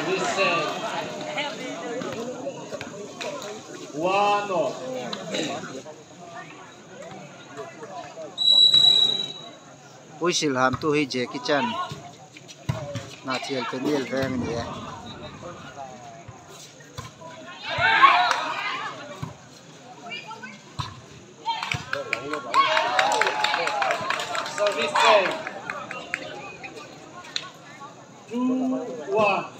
Set. One off. Ui sil ham tu hi Jackie Chan. Na thial pe nil veng ni. Service set. Two, one.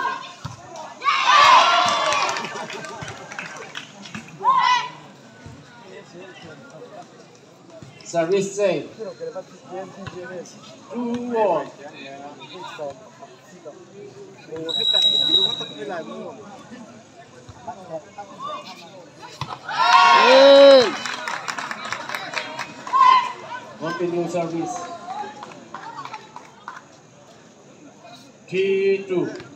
Service save. Two wall. Hey! Service. T2.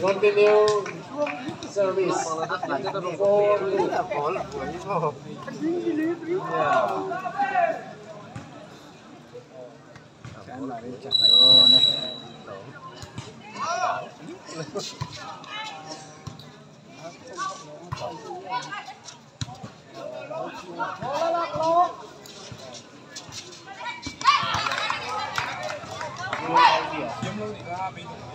continue service Yeah.